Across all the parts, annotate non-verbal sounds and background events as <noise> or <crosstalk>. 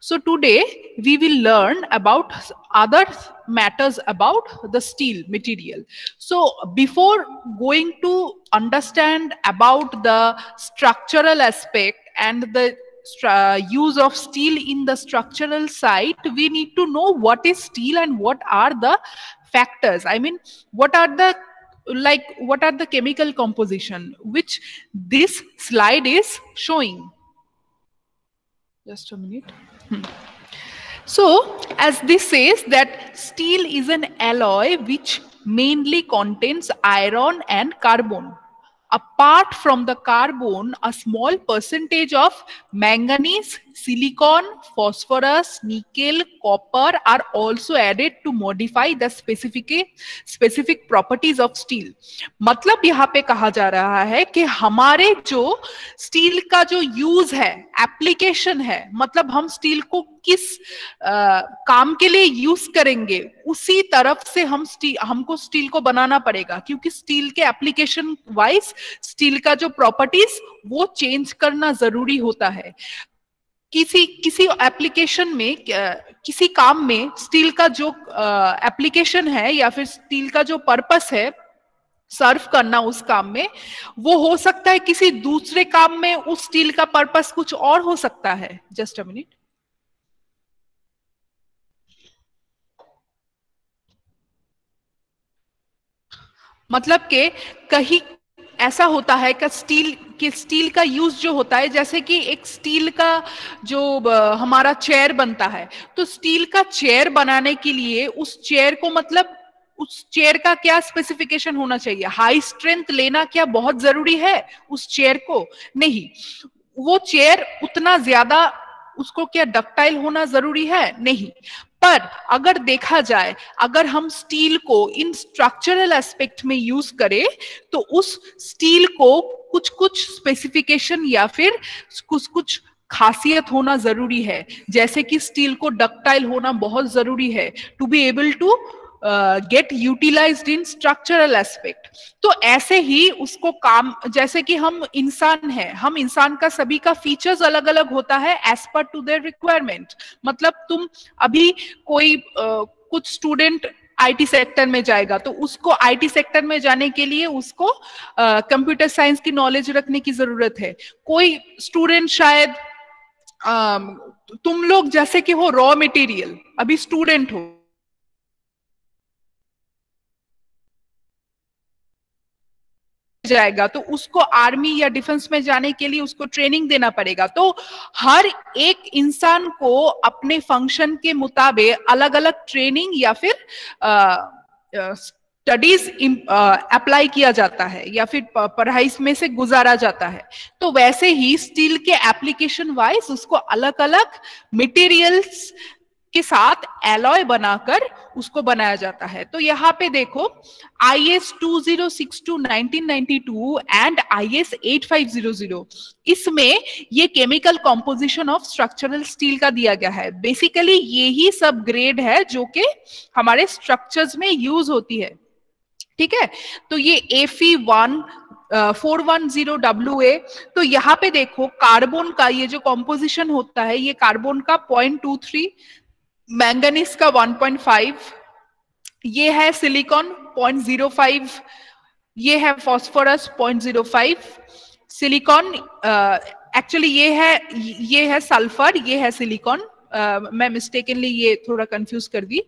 So today we will learn about other matters about the steel material. So before going to understand about the structural aspect and the use of steel in the structural side, we need to know what is steel and what are the factors. I mean, what are the like what are the chemical composition which this slide is showing just a minute. Hmm. so as this says that steel is an alloy which mainly contains iron and carbon. Apart from the carbon a small percentage of manganese silicon phosphorus nickel copper are also added to modify the specific specific properties of steel. मतलब यहाँ पे कहा जा रहा है कि हमारे जो स्टील का जो यूज़ है एप्लीकेशन है मतलब हम स्टील को किस आ, काम के लिए यूज़ करेंगे उसी तरफ़ से हम स्टील हमको स्टील को बनाना पड़ेगा क्योंकि स्टील के एप्लीकेशन वाइज स्टील का जो प्रॉपर्टीज़ वो चेंज करना ज़रूरी होता है। किसी किसी एप्लीकेशन में किसी काम में स्टील का जो एप्लीकेशन है या फिर स्टील का जो पर्पस है सर्व करना उस काम में, वो हो सकता है किसी दूसरे काम में उस स्टील का पर्पस कुछ और हो सकता है। जस्ट अ मिनट मतलब के कहीं ऐसा होता है कि स्टील कि स्टील का यूज़ जो होता है, जैसे कि एक स्टील का जो हमारा चेयर बनता है तो स्टील का चेयर बनाने के लिए उस चेयर को मतलब उस चेयर का क्या स्पेसिफिकेशन होना चाहिए? हाई स्ट्रेंथ लेना क्या बहुत ज़रूरी है उस चेयर को? नहीं। वो चेयर उतना ज़्यादा उसको क्या डक्टाइल होना ज़रूरी है? नहीं। पर अगर देखा जाए, अगर हम स्टील को इन स्ट्रक्चरल एस्पेक्ट में यूज़ करें तो उस स्टील को कुछ कुछ स्पेसिफिकेशन या फिर कुछ कुछ खासियत होना ज़रूरी है। जैसे कि स्टील को डक्टाइल होना बहुत ज़रूरी है। To be able to get utilize in structural aspect तो ऐसे ही उसको काम जैसे कि हम इंसान है हम इंसान का सभी का फीचर्स अलग अलग होता है as per to their requirement मतलब तुम अभी कोई uh, कुछ स्टूडेंट आईटी सेक्टर में जाएगा तो उसको आईटी सेक्टर में जाने के लिए उसको कंप्यूटर साइंस की नॉलेज रखने की ज़रूरत है। कोई स्टूडेंट शायद uh, तुम लोग जैसे कि हो रॉ मटेरियल अभी स्टूडेंट हो जाएगा तो उसको आर्मी या डिफेंस में जाने के लिए उसको ट्रेनिंग देना पड़ेगा। तो हर एक इंसान को अपने फ़ंक्शन के मुताबिक अलग अलग ट्रेनिंग या फिर स्टडीज़ अप्लाई किया जाता है या फिर पढ़ाई में से गुजारा जाता है। तो वैसे ही स्टील के एप्लीकेशन वाइज उसको अलग अलग मटेरियल्स के साथ एलॉय बनाकर उसको बनाया जाता है। तो यहाँ पे देखो I S two zero six two nineteen ninety two and I S eight five zero zero इसमें ये chemical composition of structural steel का दिया गया है। बेसिकली ये ही सब ग्रेड है जो कि हमारे स्ट्रक्चर्स में यूज़ होती है। ठीक है? तो ये F E one four one zero W A तो यहाँ पे देखो कार्बन का ये जो कॉम्पोजिशन होता है, ये कार्बन का पॉइंट टू थ्री मैंगनीज का 1.5 ये है सिलिकॉन 0.05 ये है फॉस्फोरस 0.05 सिलिकॉन एक्चुअली ये है ये है सल्फ़र ये है सिलिकॉन uh, मैं मिस्टेकनली ये थोड़ा कंफ्यूज कर दी।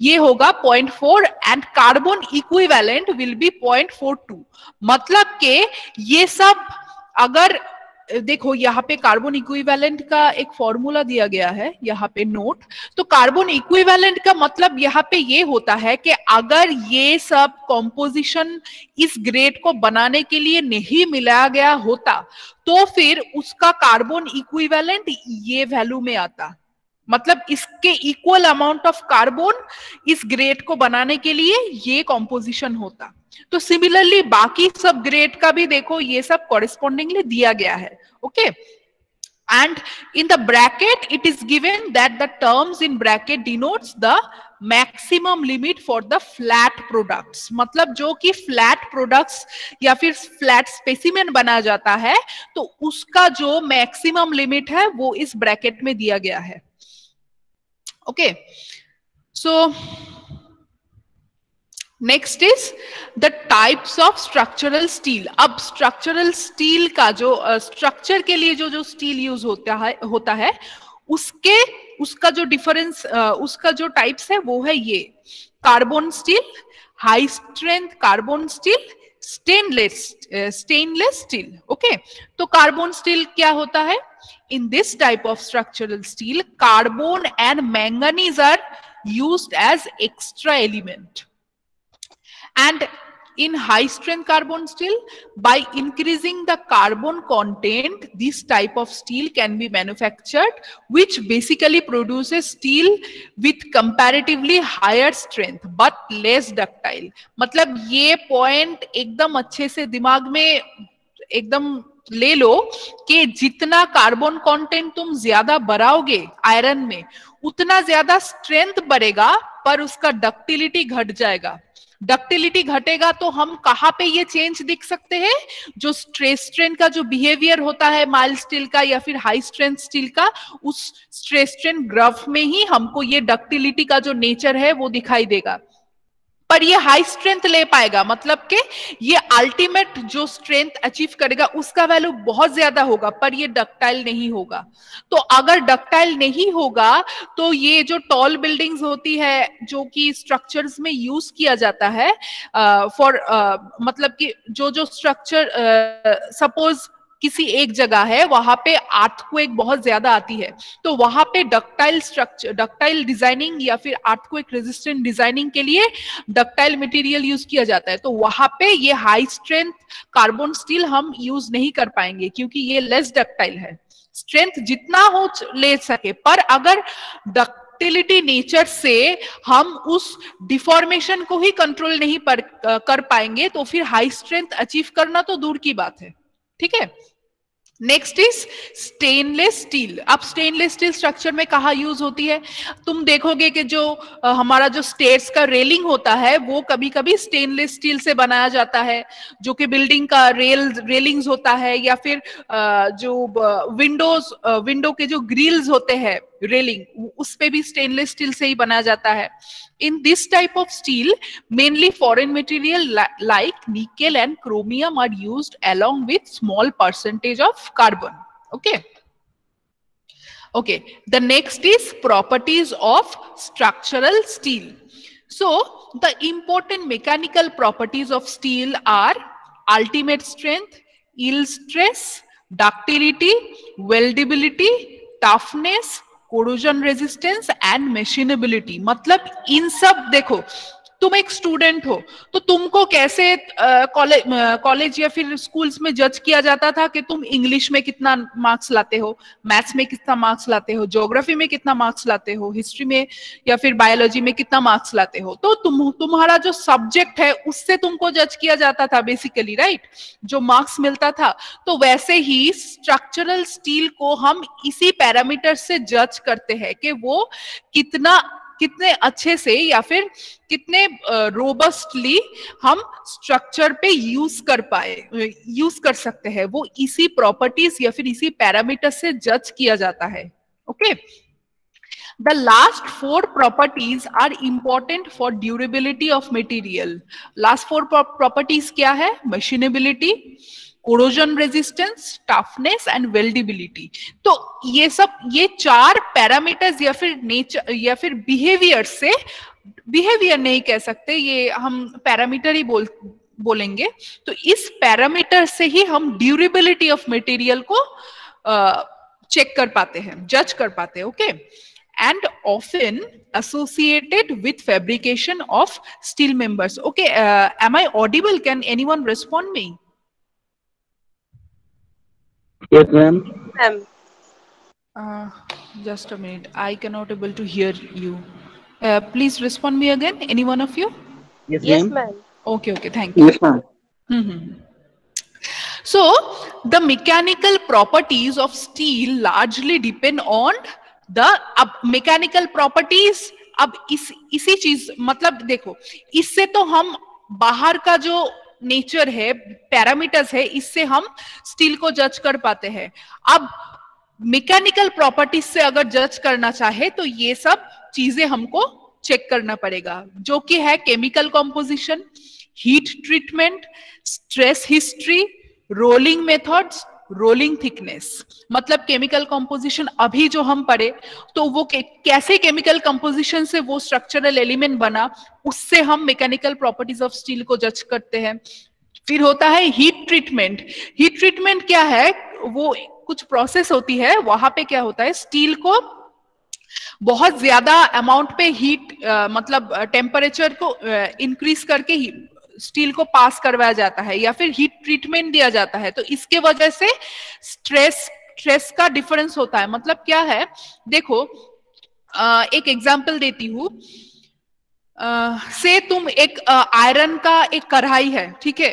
ये होगा 0.4 and carbon equivalent will be 0.42 मतलब के ये सब अगर देखो, यहाँ पे कार्बन इक्विवेलेंट का एक फॉर्मूला दिया गया है, यहाँ पे नोट तो कार्बन इक्विवेलेंट का मतलब यहाँ पे ये होता है कि अगर ये सब कॉम्पोजिशन इस ग्रेड को बनाने के लिए नहीं मिलाया गया होता तो फिर उसका कार्बन इक्विवेलेंट ये वैल्यू में आता। मतलब इसके इक्वल अमाउंट ऑफ़ कार्बन इस ग्रेड को बनाने के लिए ये कॉम्पोजिशन होता। तो सिमिलरली बाकी सब ग्रेड का भी देखो, ये सब कॉरेस्पॉन्डिंगली दिया गया है okay and in the bracket it is given that the terms in bracket denotes the maximum limit for the flat products मतलब जो कि फ्लैट प्रोडक्ट्स या फिर फ्लैट स्पेसिमेन बना जाता है तो उसका जो मैक्सिमम लिमिट है, वो इस ब्रैकेट में दिया गया है। Okay. So next is the types of structural steel अब स्ट्रक्चरल स्टील का जो स्ट्रक्चर uh, के लिए जो जो स्टील यूज़ होता है होता है उसके उसका जो डिफरेंस uh, उसका जो टाइप्स है वो है ये. Carbon steel high strength carbon steel stainless stainless steel okay तो कार्बन स्टील क्या होता है? in this type of structural steel carbon and manganese are used as extra element and in high strength carbon steel by increasing the carbon content this type of steel can be manufactured which basically produces steel with comparatively higher strength but less ductile मतलब ये point एकदम अच्छे से दिमाग में एकदम ले लो कि जितना कार्बन कंटेंट तुम ज़्यादा बढ़ाओगे आयरन में, उतना ज़्यादा स्ट्रेंथ बढ़ेगा, पर उसका डक्टिलिटी घट जाएगा। डक्टिलिटी घटेगा तो हम कहाँ पे ये चेंज दिख सकते हैं? जो स्ट्रेस स्ट्रेन का जो बिहेवियर होता है माइल्ड स्टील का या फिर हाई स्ट्रेंथ स्टील का, उस स्ट्रेस स्ट्रेन ग्राफ में ही हमको ये डक्टिलिटी का जो नेचर है वो दिखाई देगा। पर ये हाई स्ट्रेंथ ले पाएगा। मतलब कि ये अल्टीमेट जो स्ट्रेंथ अचीव करेगा उसका वैल्यू बहुत ज़्यादा होगा पर ये डक्टाइल नहीं होगा। तो अगर डक्टाइल नहीं होगा तो ये जो टॉल बिल्डिंग्स होती है जो कि स्ट्रक्चर्स में यूज़ किया जाता है फॉर uh, uh, मतलब कि जो जो स्ट्रक्चर सपोज़ किसी एक जगह है वहाँ पे आर्थ को एक बहुत ज़्यादा आती है। तो वहाँ पे डक्टाइल स्ट्रक्चर डक्टाइल डिज़ाइनिंग या फिर आर्थ को एक रेजिस्टेंट डिज़ाइनिंग के लिए डक्टाइल मटेरियल यूज़ किया जाता है। तो वहाँ पे ये हाई स्ट्रेंथ कार्बन स्टील हम यूज़ नहीं कर पाएँगे क्योंकि ये लेस डक्टाइल है। स्ट्रेंथ जितना हो ले सके पर अगर डक्टिलिटी नेचर से हम उस डिफॉर्मेशन को ही कंट्रोल नहीं पर, कर पाएँगे तो फिर हाई स्ट्रेंथ अचीव करना तो दूर की बात है। ठीक है? नेक्स्ट इज़ स्टेनलेस स्टील अब स्टेनलेस स्टील स्ट्रक्चर में कहा यूज़ होती है? तुम देखोगे कि जो हमारा जो स्टेट्स का रेलिंग होता है, वो कभी कभी स्टेनलेस स्टील से बनाया जाता है, जो कि बिल्डिंग का रेल रेलिंग्स होता है, या फिर जो विंडोज़ विंडो के जो ग्रिल्स होते हैं रेलिंग उस पे भी स्टेनलेस स्टील से ही बना जाता है। In this type of steel mainly foreign material like nickel and chromium are used along with small percentage of carbon okay okay the next is properties of structural steel so the important mechanical properties of steel are ultimate strength yield stress ductility weldability toughness corrosion resistance and machinability मतलब इन सब देखो तुम एक student हो तो तुमको कैसे कॉलेज कॉलेज या फिर स्कूल्स में जज किया जाता था कि तुम इंग्लिश में कितना मार्क्स लाते हो मैथ्स में कितना मार्क्स लाते हो ज्योग्राफी में कितना मार्क्स लाते हो हिस्ट्री में या फिर बायोलॉजी में कितना मार्क्स लाते हो? तो तुम, तुम्हारा जो सब्जेक्ट है, उससे तुमको जज किया जाता था बेसिकली राइट जो मार्क्स मिलता था तो वैसे ही स्ट्रक्चरल स्टील को हम इसी पैरामीटर से जज करते हैं कि वो कितना कितने अच्छे से या फिर कितने रोबस्टली हम स्ट्रक्चर पे यूज़ कर पाए यूज़ कर सकते हैं। वो इसी प्रॉपर्टीज़ या फिर इसी पैरामीटर से जज किया जाता है। Okay the last four properties are important for durability of material last four properties क्या है? Machinability corrosion resistance toughness and weldability तो ये सब ये चार पैरामीटर्स या फिर नेचर या फिर बिहेवियर से बिहेवियर नहीं कह सकते ये हम पैरामीटर ही बोल बोलेंगे। तो इस पैरामीटर से ही हम ड्यूरेबिलिटी ऑफ़ मटेरियल को चेक कर पाते हैं जज कर पाते हैं okay and often associated with fabrication of steel members okay? uh, am i audible? Can anyone respond me? Yes, ma'am. Ma'am. Uh, just a minute. I cannot able to hear you. Uh, please respond me again. Any one of you? Yes, yes ma'am. Okay, okay. Thank you. Yes, ma'am. Mm-hmm. So, the mechanical properties of steel largely depend on the अब mechanical properties अब इस इसी चीज़ मतलब देखो इससे तो हम बाहर का जो नेचर है पैरामीटर्स है, इससे हम स्टील को जज कर पाते हैं। अब मैकेनिकल प्रॉपर्टीज़ से अगर जज करना चाहे तो ये सब चीज़ें हमको चेक करना पड़ेगा, जो कि है chemical composition heat treatment stress history rolling methods rolling thickness मतलब केमिकल कंपोजिशन अभी जो हम पढ़े तो वो के, कैसे केमिकल कंपोजिशन से वो स्ट्रक्चरल एलिमेंट बना उससे हम मैकेनिकल प्रॉपर्टीज़ ऑफ़ स्टील को जज करते हैं। फिर होता है हीट ट्रीटमेंट हीट ट्रीटमेंट क्या है? वो कुछ प्रोसेस होती है वहाँ पे क्या होता है? स्टील को बहुत ज़्यादा अमाउंट पे हीट मतलब टेम्परेचर को इंक्रीज करके स्टील को पास करवाया जाता है या फिर हीट ट्रीटमेंट दिया जाता है तो इसके वजह से स्ट्रेस स्ट्रेस का डिफरेंस होता है। मतलब क्या है? देखो एक एग्ज़ाम्पल देती हूँ। से तुम एक आयरन का एक कढ़ाई है, ठीक है?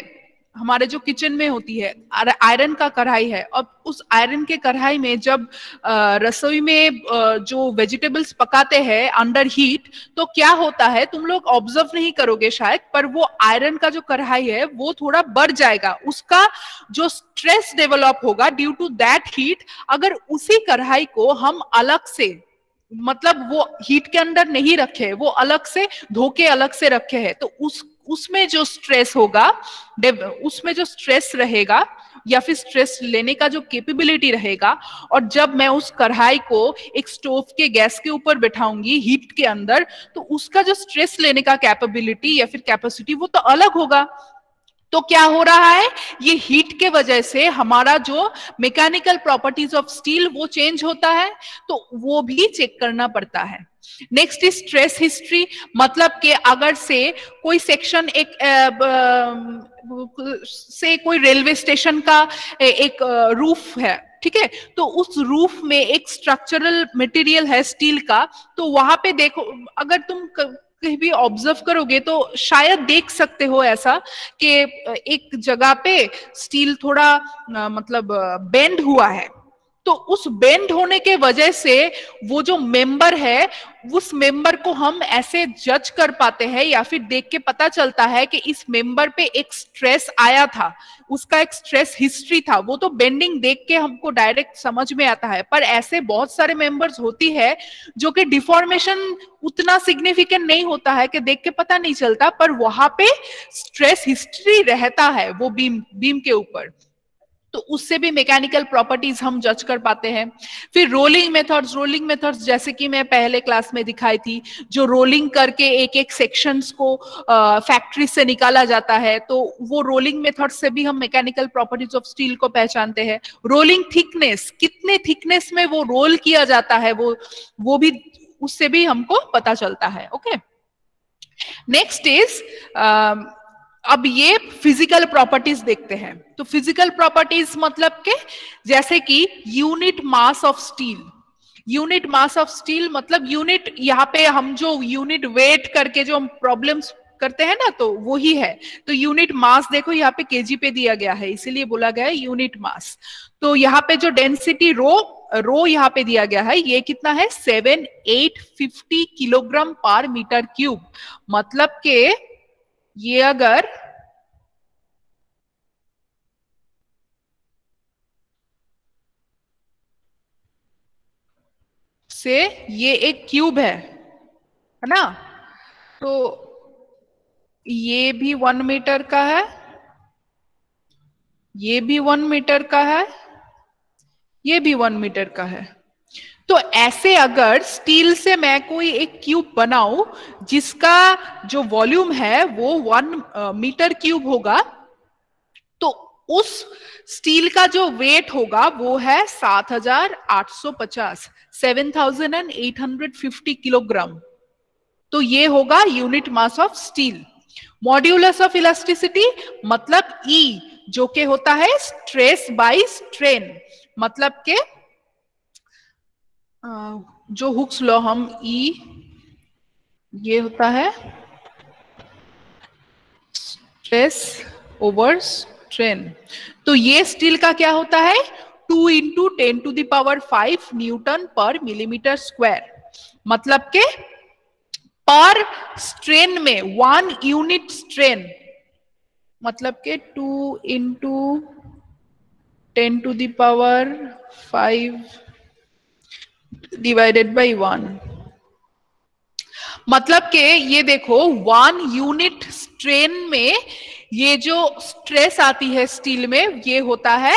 हमारे जो किचन में होती है आयरन का कढ़ाई है, और उस आयरन के कढ़ाई में जब रसोई में जो वेजिटेबल्स पकाते हैं अंडर हीट तो क्या होता है, तुम लोग ऑब्ज़र्व नहीं करोगे शायद, पर वो आयरन का जो कढ़ाई है, वो थोड़ा बढ़ जाएगा, उसका जो स्ट्रेस डेवलप होगा ड्यू टू दैट हीट, अगर उसी कढ़ाई को हम अलग से मतलब वो हीट के अंदर नहीं रखे, वो अलग से धोके अलग से रखे हैं तो उस उसमें जो स्ट्रेस होगा उसमें जो स्ट्रेस रहेगा या फिर स्ट्रेस लेने का जो कैपेबिलिटी रहेगा और जब मैं उस कढ़ाई को एक स्टोव के गैस के ऊपर बैठाऊँगी हीट के अंदर तो उसका जो स्ट्रेस लेने का कैपेबिलिटी या फिर कैपेसिटी वो तो अलग होगा। तो क्या हो रहा है? ये हीट के वजह से हमारा जो मैकेनिकल प्रॉपर्टीज़ ऑफ़ स्टील वो चेंज होता है तो वो भी चेक करना पड़ता है। नेक्स्ट इज़ स्ट्रेस हिस्ट्री मतलब कि अगर से कोई सेक्शन एक से कोई रेलवे स्टेशन का एक रूफ है, ठीक है? तो उस रूफ में एक स्ट्रक्चरल मटेरियल है स्टील का तो वहाँ पे देखो, अगर तुम कहीं भी ऑब्ज़र्व करोगे तो शायद देख सकते हो ऐसा कि एक जगह पे स्टील थोड़ा मतलब बेंड हुआ है। तो उस बेंड होने के वजह से वो जो मेंबर है, उस मेंबर को हम ऐसे जज कर पाते हैं या फिर देख के पता चलता है कि इस मेंबर पे एक स्ट्रेस आया था। उसका एक स्ट्रेस हिस्ट्री था। वो तो बेंडिंग देख के हमको डायरेक्ट समझ में आता है। पर ऐसे बहुत सारे मेंबर्स होती है जो कि डिफॉर्मेशन उतना सिग्निफिकेंट नहीं होता है कि देख के पता नहीं चलता, पर वहाँ पे स्ट्रेस हिस्ट्री रहता है वो बीम बीम के ऊपर। तो उससे भी मैकेनिकल प्रॉपर्टीज़ हम जज कर पाते हैं। फिर रोलिंग मेथड्स रोलिंग मेथड्स जैसे कि मैं पहले क्लास में दिखाई थी, जो रोलिंग करके एक एक सेक्शंस को फैक्ट्री से निकाला जाता है तो वो रोलिंग मेथड से भी हम मैकेनिकल प्रॉपर्टीज़ ऑफ़ स्टील को पहचानते हैं। रोलिंग थिकनेस कितने थिकनेस में वो रोल किया जाता है, वो वो भी उससे भी हमको पता चलता है ओके नेक्स्ट इज़ अब ये फ़िज़िकल प्रॉपर्टीज़ देखते हैं। तो फ़िज़िकल प्रॉपर्टीज़ मतलब के, जैसे कि unit mass of steel unit mass of steel मतलब यूनिट यहाँ पे हम जो यूनिट वेट करके जो हम प्रॉब्लम्स करते हैं ना तो वो ही है। तो यूनिट मास देखो यहाँ पे केजी पे दिया गया है, इसीलिए बोला गया है यूनिट मास तो यहाँ पे जो डेंसिटी रो रो यहाँ पे दिया गया है, ये कितना है? Seven eight fifty kilogram per metre cube मतलब के ये अगर से ये एक क्यूब है है ना? तो ये भी वन मीटर का है, ये भी वन मीटर का है, ये भी वन मीटर का है। तो ऐसे अगर स्टील से मैं कोई एक क्यूब बनाऊँ जिसका जो वॉल्यूम है वो वन मीटर क्यूब होगा तो उस स्टील का जो वेट होगा वो है सात हज़ार आठ सौ पचास seven thousand and eight hundred fifty kilogram. तो ये होगा unit mass of steel. Modulus of elasticity मतलब ई e, जो के होता है स्ट्रेस बाई स्ट्रेन मतलब के जो हुक्स लॉ हम ई, ये होता है स्ट्रेस ओवर स्ट्रेन तो ये स्टील का क्या होता है? Two into ten to the power five newton per millimetre square. मतलब के, पर स्ट्रेन में वन यूनिट स्ट्रेन मतलब के two into ten to the power five divided by 1 मतलब के ये देखो वन यूनिट स्ट्रेन में ये जो स्ट्रेस आती है स्टील में, ये होता है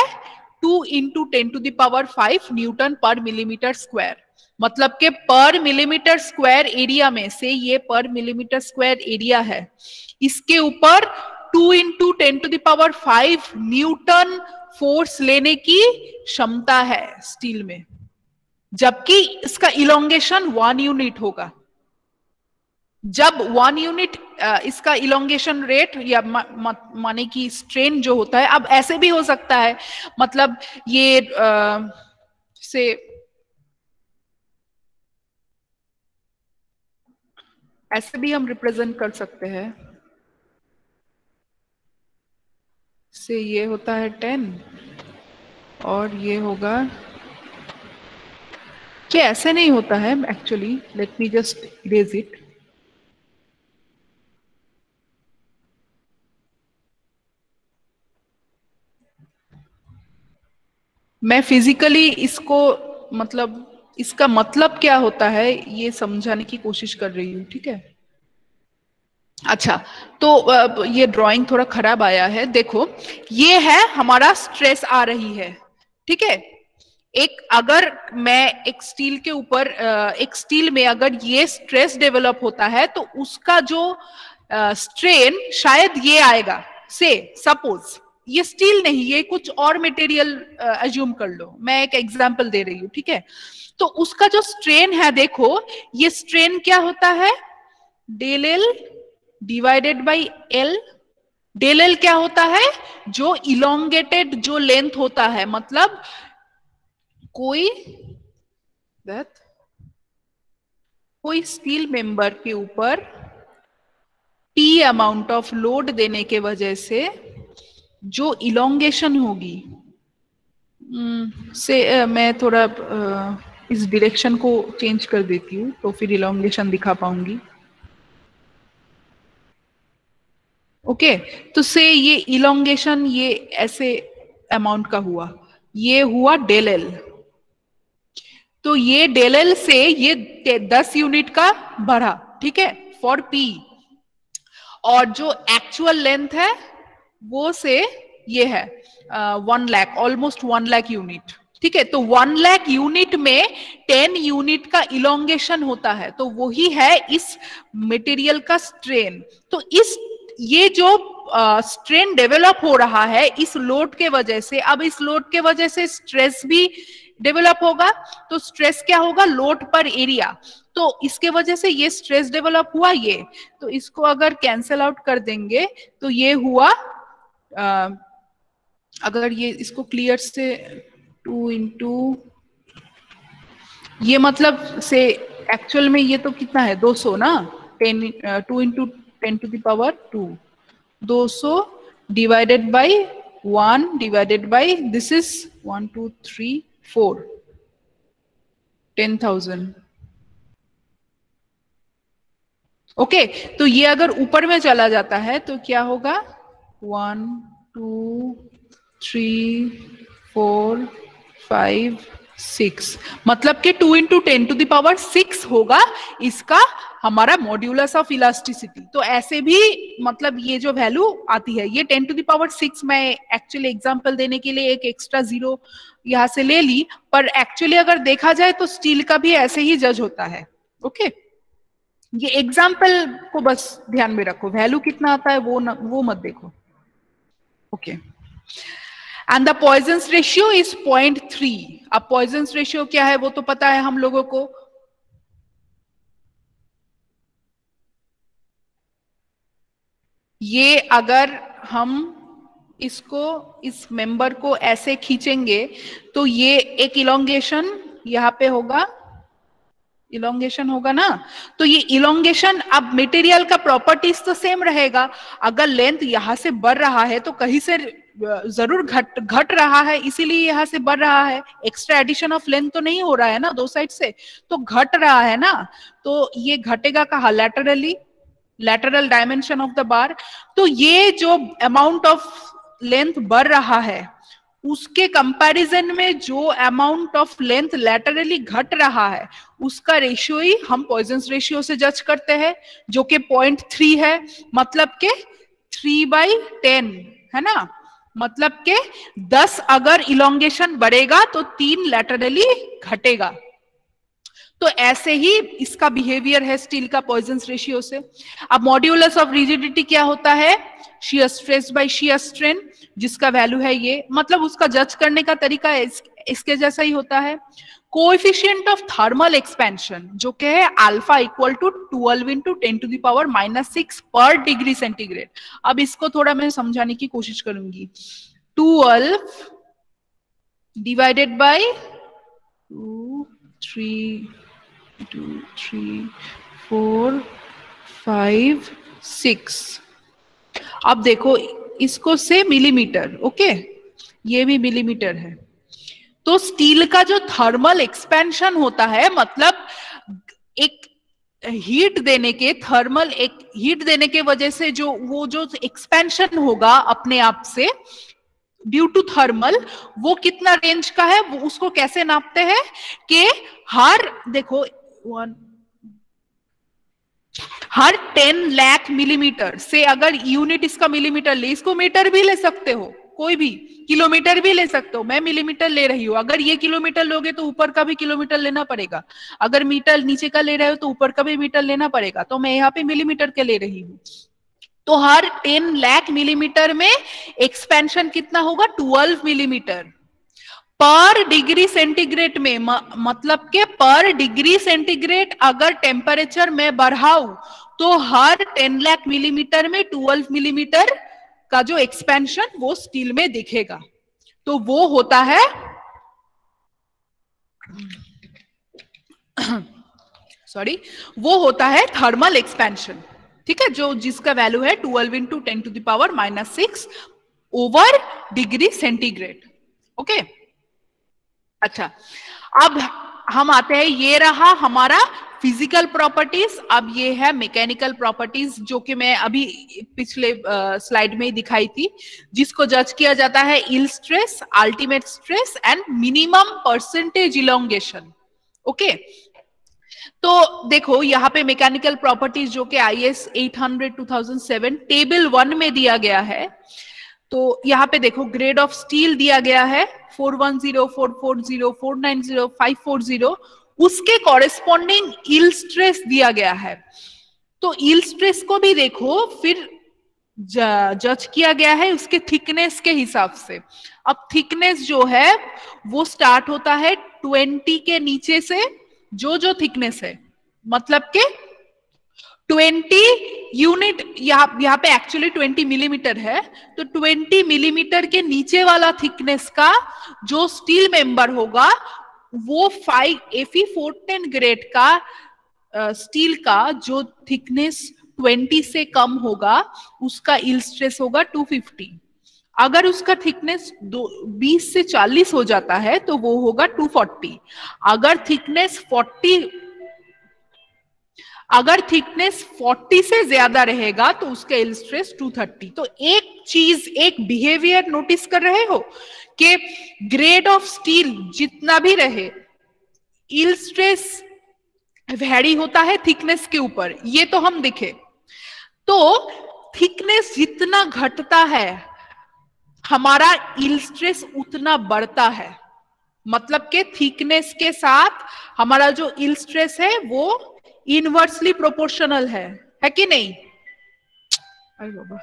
two into ten to the power five newton per millimetre square मतलब के पर मिलीमीटर स्क्वायर एरिया में से ये पर मिलीमीटर स्क्वायर एरिया है। इसके ऊपर two into ten to the power five newton force लेने की क्षमता है स्टील में। जबकि इसका इलोंगेशन वन यूनिट होगा। जब वन यूनिट इसका इलोंगेशन रेट या माने की स्ट्रेन जो होता है अब ऐसे भी हो सकता है। मतलब ये आ, से ऐसे भी हम रिप्रेजेंट कर सकते हैं। से ये होता है टेन और ये होगा क्या ऐसे नहीं होता है actually let me just erase it मैं फिजिकली इसको मतलब इसका मतलब क्या होता है, ये समझाने की कोशिश कर रही हूँ, ठीक है? अच्छा तो ये ड्राइंग थोड़ा खराब आया है। देखो, ये है, हमारा स्ट्रेस आ रही है, ठीक है? एक, अगर मैं एक स्टील के ऊपर एक स्टील में अगर ये स्ट्रेस डेवलप होता है तो उसका जो स्ट्रेन शायद ये आएगा। से सपोज़ ये स्टील नहीं, ये कुछ और मटेरियल एज्यूम कर लो। मैं एक एग्जांपल दे रही हूँ, ठीक है? तो उसका जो स्ट्रेन है, देखो, ये स्ट्रेन क्या होता है? Del L divided by L del L क्या होता है? जो इलोंगेटेड जो लेंथ होता है मतलब कोई दैट कोई स्टील मेंबर के ऊपर टी अमाउंट ऑफ़ लोड देने के वजह से जो इलोंगेशन होगी से uh, मैं थोड़ा uh, इस डिरेक्शन को चेंज कर देती हूँ तो फिर इलोंगेशन दिखा पाऊँगी। ओके okay, तो से ये इलोंगेशन ये ऐसे अमाउंट का हुआ। ये हुआ डेल एल। तो ये डेल से ये दस यूनिट का बढ़ा, ठीक है? फॉर पी और जो एक्चुअल लेंथ है, वो से ये है one lakh almost one lakh unit ठीक है? तो वन लैख यूनिट में टेन यूनिट का इलोंगेशन होता है तो वही है इस मटेरियल का स्ट्रेन तो इस, ये जो स्ट्रेन डेवलप हो रहा है इस लोड के वजह से। अब इस लोड के वजह से स्ट्रेस भी डेवलप होगा। तो स्ट्रेस क्या होगा? लोड पर एरिया तो इसके वजह से ये स्ट्रेस डेवलप हुआ ये। तो इसको अगर कैंसल आउट कर देंगे तो ये हुआ आ, अगर ये इसको क्लियर से टू इंटू ये मतलब से एक्चुअल में ये तो कितना है? 200 ना? Ten two into ten to the power two दो सौ divided by one divided by this is one two three four ten thousand okay तो ये अगर ऊपर में चला जाता है तो क्या होगा? One two three four five six मतलब कि two into ten to the power six होगा, इसका हमारा मॉड्यूलस ऑफ़ इलास्टिसिटी तो ऐसे भी मतलब ये जो वैल्यू आती है ये ten to the power six मैं एक्चुअली एग्जांपल देने के लिए एक एक्स्ट्रा ज़ीरो यहाँ से ले ली पर एक्चुअली अगर देखा जाए तो स्टील का भी ऐसे ही जज होता है ओके okay? ये एग्ज़ाम्पल को बस ध्यान में रखो वैल्यू कितना आता है वो न, वो मत देखो okay and the Poisson ratio is point three अब पॉइजन रेशियो क्या है वो तो पता है हम लोगों को ये अगर हम इसको, इस मेंबर को ऐसे खींचेंगे तो ये एक इलोंगेशन यहाँ पे होगा। इलोंगेशन होगा ना? तो ये इलोंगेशन अब मटेरियल का प्रॉपर्टीज़ तो सेम रहेगा। अगर लेंथ यहाँ से बढ़ रहा है तो कहीं से ज़रूर घट घट रहा है, इसीलिए यहाँ से बढ़ रहा है। एक्स्ट्रा एडिशन ऑफ़ लेंथ तो नहीं हो रहा है ना, दो साइड से? तो घट रहा है ना? तो ये घटेगा कहा? Laterally lateral dimension of the bar तो ये जो अमाउंट ऑफ़ लेंथ बढ़ रहा है, उसके कंपैरिजन में जो अमाउंट ऑफ़ लेंथ लेटरली घट रहा है, उसका रेशियो ही हम पॉइजन रेशियो से जज करते हैं, जो कि पॉइंट थ्री है मतलब के थ्री बाई टेन है ना? मतलब के दस अगर इलोंगेशन बढ़ेगा तो तीन लेटरली घटेगा। तो ऐसे ही इसका बिहेवियर है स्टील का पॉइजन रेशियो से। अब मॉड्यूलस ऑफ़ रिजिडिटी क्या होता है? Shear stress by shear strain जिसका वैल्यू है ये। मतलब उसका जज करने का तरीका इस, इसके जैसा ही होता है। कोएफिशिएंट ऑफ़ थर्मल एक्सपेंशन जो कि है alpha equal to twelve into ten to the power minus six per degree centigrade अब इसको थोड़ा मैं समझाने की कोशिश करूँगी। Twelve divided by two three two, three, four, five, six. अब देखो इसको से मिलीमीटर ओके ये भी मिलीमीटर है तो स्टील का जो थर्मल एक्सपेंशन होता है मतलब एक हीट देने के थर्मल एक हीट देने के वजह से जो वो जो एक्सपेंशन होगा अपने आप से ड्यू टू थर्मल वो कितना रेंज का है वो उसको कैसे नापते हैं कि हर देखो वन हर टेन लाख मिलीमीटर से अगर यूनिट इसका मिलीमीटर ले, इसको मीटर भी ले सकते हो, कोई भी किलोमीटर भी ले सकते हो। मैं मिलीमीटर ले रही हूँ। अगर ये किलोमीटर लोगे तो ऊपर का भी किलोमीटर लेना पड़ेगा। अगर मीटर नीचे का ले रहे हो तो ऊपर का भी मीटर लेना पड़ेगा। तो मैं यहाँ पे मिलीमीटर के ले रही हूँ। तो हर टेन लाख मिलीमीटर में एक्सपेंशन कितना होगा? Twelve millimetre per degree centigrade में मतलब के पर डिग्री सेंटीग्रेड अगर टेम्परेचर में बढ़ाऊ तो हर टेन लाख मिलीमीटर में, ट्वेल्व मिलीमीटर का जो एक्सपेंशन वो स्टील में दिखेगा। तो वो होता है <clears throat> सॉरी, वो होता है थर्मल एक्सपेंशन। ठीक है, जो जिसका वैल्यू है twelve into ten to the power minus six over degree centigrade. Okay? अच्छा अब हम आते हैं, ये रहा हमारा फ़िज़िकल प्रॉपर्टीज़ अब ये है मैकेनिकल प्रॉपर्टीज़ जो कि मैं अभी पिछले स्लाइड में ही दिखाई थी, जिसको जज किया जाता है yield stress ultimate stress and minimum percentage elongation okay तो देखो, यहाँ पे मैकेनिकल प्रॉपर्टीज़ जो कि I S eight hundred two thousand seven table one में दिया गया है तो यहाँ पे देखो ग्रेड ऑफ़ स्टील दिया गया है four one zero four four zero four nine zero five four zero उसके कॉरेस्पॉन्डिंग इल स्ट्रेस दिया गया है। तो इल स्ट्रेस को भी देखो, फिर जज किया गया है उसके थिकनेस के हिसाब से। अब थिकनेस जो है, वो स्टार्ट होता है ट्वेंटी के नीचे से जो जो थिकनेस है मतलब के 20 यूनिट यहाँ यहाँ पे एक्चुअली 20 मिलीमीटर है। तो 20 मिलीमीटर के नीचे वाला थिकनेस का जो स्टील मेंबर होगा वो फाइव एफी फोर्टेन ग्रेड का स्टील uh, का जो थिकनेस 20 से कम होगा उसका इल स्ट्रेस होगा 250 अगर उसका थिकनेस दो बीस से 40 हो जाता है तो वो होगा 240 अगर थिकनेस 40 अगर थिकनेस 40 से ज़्यादा रहेगा तो उसका इल स्ट्रेस 230 तो एक चीज़, एक बिहेवियर नोटिस कर रहे हो कि ग्रेड ऑफ़ स्टील जितना भी रहे इल स्ट्रेस वेरी होता है थिकनेस के ऊपर। ये तो हम दिखे। तो थिकनेस जितना घटता है, हमारा इल स्ट्रेस उतना बढ़ता है। मतलब के थिकनेस के साथ हमारा जो इल स्ट्रेस है, वो इनवर्सली प्रोपोर्शनल है। है कि नहीं? अरे बाबा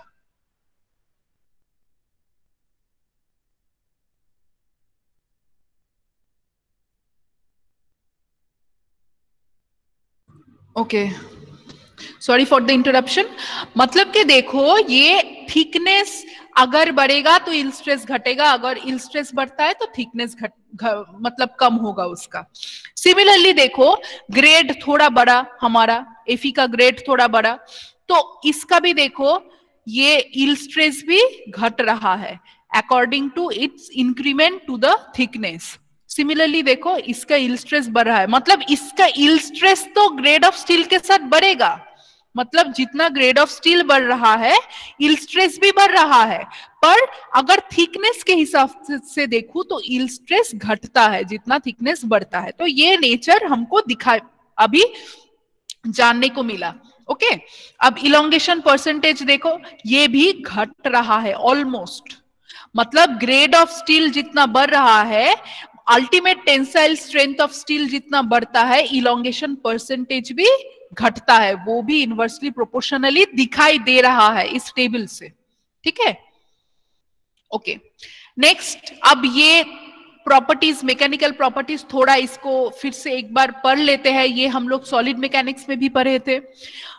okay sorry for the interruption मतलब कि देखो, ये थिकनेस अगर बढ़ेगा तो इल स्ट्रेस घटेगा, अगर इल स्ट्रेस बढ़ता है तो थिकनेस घट मतलब कम होगा उसका। सिमिलरली देखो ग्रेड थोड़ा बड़ा हमारा एफी का ग्रेड थोड़ा बड़ा तो इसका भी देखो, ये इल स्ट्रेस भी घट रहा है according to its increment to the thickness similarly देखो, इसका इल स्ट्रेस बढ़ रहा है। मतलब इसका इल स्ट्रेस तो ग्रेड ऑफ़ स्टील के साथ बढ़ेगा। मतलब जितना ग्रेड ऑफ़ स्टील बढ़ रहा है इल स्ट्रेस भी बढ़ रहा है। पर अगर थिकनेस के हिसाब से देखूँ तो इल स्ट्रेस घटता है, जितना थिकनेस बढ़ता है। तो ये नेचर हमको दिखा, अभी जानने को मिला। ओके अब इलोंगेशन परसेंटेज देखो, ये भी घट रहा है ऑलमोस्ट मतलब ग्रेड ऑफ़ स्टील जितना बढ़ रहा है ultimate tensile strength of steel जितना बढ़ता है इलोंगेशन परसेंटेज भी घटता है, वो भी इनवर्सली प्रोपोर्शनली दिखाई दे रहा है इस टेबल से। ठीक है? ओके नेक्स्ट अब ये प्रॉपर्टीज़ मैकेनिकल प्रॉपर्टीज़ थोड़ा इसको फिर से एक बार पढ़ लेते हैं। ये हम लोग सॉलिड मैकेनिक्स में भी पढ़े थे।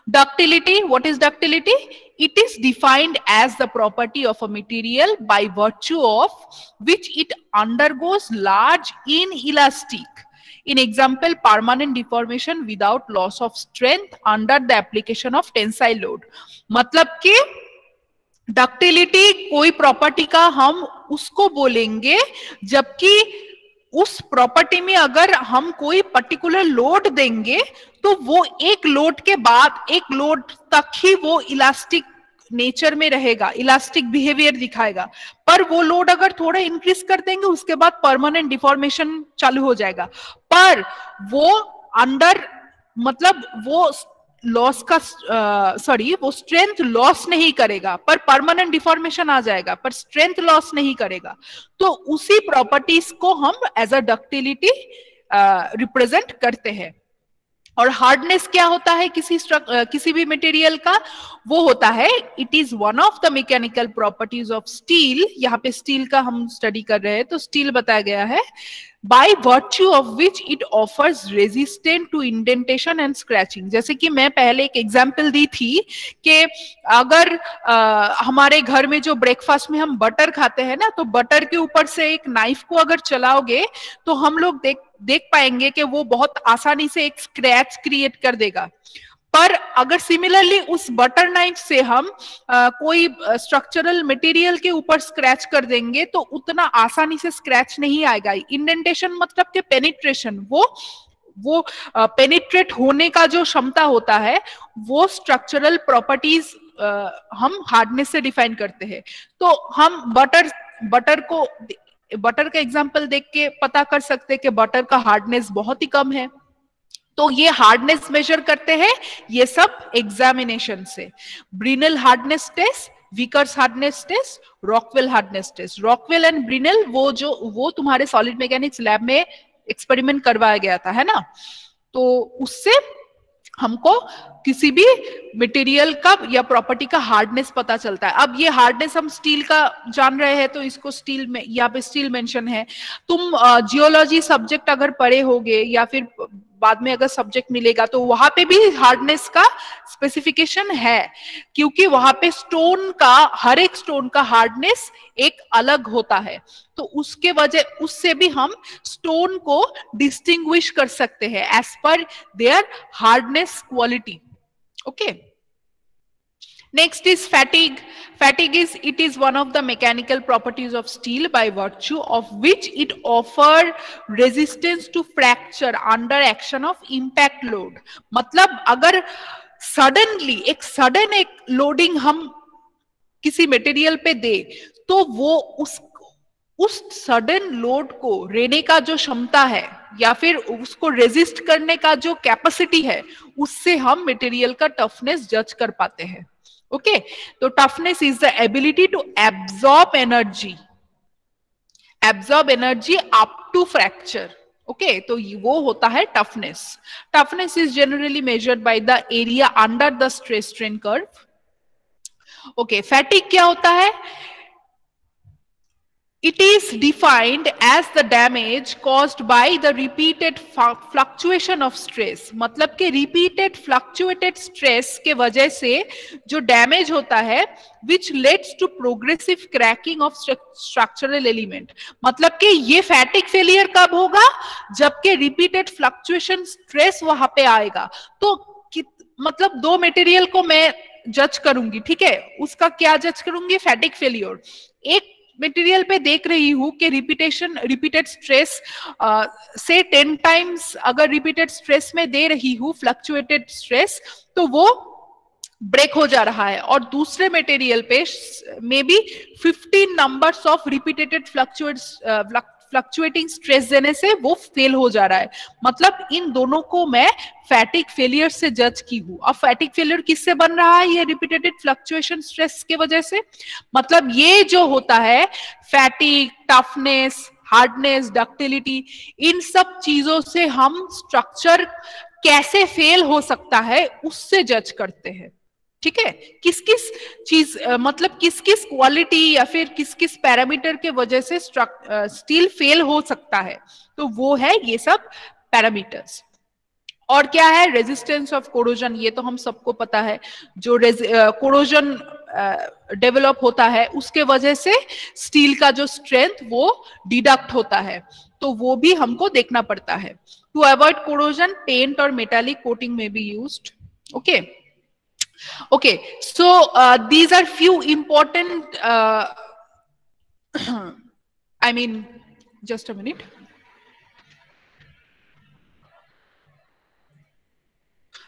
Ductility what is ductility it is defined as the property of a material by virtue of which it undergoes large inelastic in example permanent deformation without loss of strength under the application of tensile load मतलब कि ductility कोई property का हम उसको बोलेंगे जबकि उस property में अगर हम कोई पर्टिकुलर लोड देंगे तो वो एक लोड के बाद एक लोड तक ही वो इलास्टिक नेचर में रहेगा, इलास्टिक बिहेवियर दिखाएगा। पर वो लोड अगर थोड़ा इंक्रीज कर देंगे, उसके बाद परमानेंट डिफॉर्मेशन चालू हो जाएगा। पर वो अंडर मतलब वो लॉस का सॉरी वो स्ट्रेंथ लॉस नहीं करेगा, पर परमानेंट डिफॉर्मेशन आ जाएगा, पर स्ट्रेंथ लॉस नहीं करेगा। तो उसी प्रॉपर्टीज़ को हम एज अ डक्टिलिटी रिप्रेजेंट करते हैं। और हार्डनेस क्या होता है किसी किसी भी मटेरियल का? वो होता है it is one of the mechanical properties of steel यहाँ पे स्टील का हम स्टडी कर रहे हैं तो स्टील बताया गया है। By virtue of which it offers resistant to indentation and scratching जैसे कि मैं पहले एक एग्ज़ाम्पल दी थी कि अगर आ, हमारे घर में जो ब्रेकफास्ट में हम बटर खाते हैं ना तो बटर के ऊपर से एक नाइफ को अगर चलाओगे तो हम लोग देख देख पाएँगे कि वो बहुत आसानी से एक स्क्रैच क्रिएट कर देगा। पर अगर सिमिलरली उस बटर नाइफ से हम आ, कोई स्ट्रक्चरल मटेरियल के ऊपर स्क्रैच कर देंगे तो उतना आसानी से स्क्रैच नहीं आएगा। इंडेंटेशन मतलब के पेनिट्रेशन वो वो पेनिट्रेट होने का जो क्षमता होता है वो स्ट्रक्चरल प्रॉपर्टीज़ हम हार्डनेस से डिफाइन करते हैं। तो हम बटर बटर को बटर का एग्जांपल देख के पता कर सकते हैं कि बटर का हार्डनेस बहुत ही कम है। तो ये हार्डनेस मेजर करते हैं, ये सब एग्जामिनेशन से। Brinell hardness test Vickers hardness test Rockwell hardness test Rockwell and Brinell वो जो, वो तुम्हारे सॉलिड मैकेनिक्स लैब में एक्सपेरिमेंट करवाया गया था, है ना? तो उससे हमको किसी भी मटेरियल का या प्रॉपर्टी का हार्डनेस पता चलता है। अब ये हार्डनेस हम स्टील का जान रहे हैं तो इसको स्टील में, यहाँ पे स्टील मेंशन है। तुम जियोलॉजी सब्जेक्ट अगर पढ़े होगे या फिर बाद में अगर सब्जेक्ट मिलेगा तो वहाँ पे भी हार्डनेस का स्पेसिफिकेशन है, क्योंकि वहाँ पे स्टोन का, हर एक स्टोन का हार्डनेस एक अलग होता है। तो उसके वजह, उससे भी हम स्टोन को डिस्टिंग्विश कर सकते हैं as per their hardness quality okay Next is fatigue. Fatigue is, it is one of the mechanical properties of steel by virtue of which it offer resistance to fracture under action of impact load. मतलब अगर suddenly एक sudden एक loading हम किसी material पे दे तो वो उस उस सडन लोड को रहने का जो क्षमता है या फिर उसको रेजिस्ट करने का जो कैपेसिटी है उससे हम मटेरियल का टफनेस जज कर पाते हैं ओके तो toughness is the ability to absorb energy absorb energy up to fracture okay तो वो होता है toughness toughness is generally measured by the area under the stress strain curve okay fatigue क्या होता है? It is defined as the damage caused by the repeated fluctuation of stress. मतलब कि repeated fluctuated stress के वजह से जो damage होता है which leads to progressive cracking of structural element. मतलब कि ये fatigue failure कब होगा जबकि repeated fluctuation stress वहाँ पे आएगा तो मतलब दो मटेरियल को मैं जज करूँगी ठीक है उसका क्या जज करूँगी फैटिक फेलियर एक मटेरियल पे देख रही हूँ कि रिपीटेशन रिपीटेड स्ट्रेस से टेन टाइम्स अगर रिपीटेड स्ट्रेस में दे रही हूँ फ्लक्चुएटेड स्ट्रेस तो वो ब्रेक हो जा रहा है। और दूसरे मटेरियल पे maybe fifteen numbers of repeated fluctuate fluctuating stress देने से वो फेल हो जा रहा है। मतलब इन दोनों को मैं फैटिक फेलियर से जज की हूँ। अब फैटिक फेलियर किससे बन रहा है? ये रिपीटेटेड फ्लक्चुएशन स्ट्रेस के वजह से। मतलब ये जो होता है फैटिक टफनेस हार्डनेस डक्टिलिटी इन सब चीज़ों से हम स्ट्रक्चर कैसे फेल हो सकता है, उससे जज करते हैं। ठीक है? किस किस चीज़ मतलब किस किस क्वालिटी या फिर किस किस पैरामीटर के वजह से स्टील फेल हो सकता है? तो वो है ये सब पैरामीटर्स और क्या है? रेजिस्टेंस ऑफ़ कोरोजन ये तो हम सबको पता है। जो कोरोजन डेवलप होता है, उसके वजह से स्टील का जो स्ट्रेंथ वो डिडक्ट होता है। तो वो भी हमको देखना पड़ता है। टू अवॉइड कोरोजन पेंट और मेटालिक कोटिंग में be use okay okay? So uh, these are few important uh, <clears throat> i mean just a minute